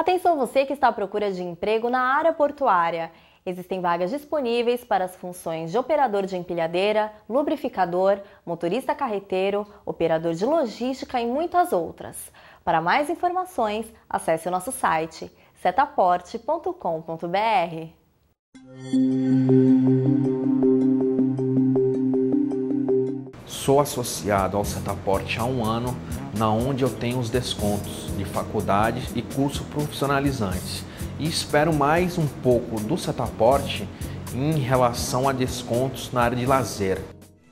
Atenção você que está à procura de emprego na área portuária. Existem vagas disponíveis para as funções de operador de empilhadeira, lubrificador, motorista carreteiro, operador de logística e muitas outras. Para mais informações, acesse o nosso site setaporte.com.br. Sou associado ao Setaporte há um ano na onde eu tenho os descontos de faculdade e curso profissionalizantes. E espero mais um pouco do Setaporte em relação a descontos na área de lazer.